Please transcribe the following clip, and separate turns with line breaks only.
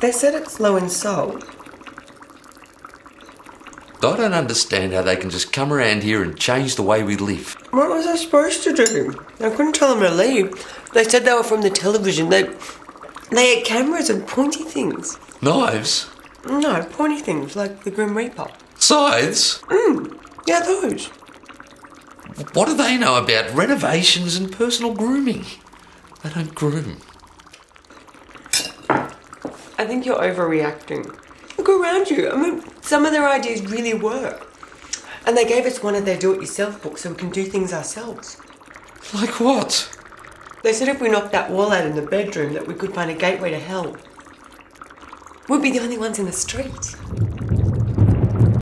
They said it's low in salt.
I don't understand how they can just come around here and change the way we live.
What was I supposed to do? I couldn't tell them to leave. They said they were from the television. They they had cameras and pointy things.
Knives?
No, pointy things like the Grim Reaper.
Scythes?
Mm, yeah, those.
What do they know about renovations and personal grooming? They don't groom.
I think you're overreacting. Look around you. I mean, some of their ideas really work. And they gave us one of their do-it-yourself books so we can do things ourselves.
Like what?
They said if we knocked that wall out in the bedroom that we could find a gateway to hell. We'd be the only ones in the street.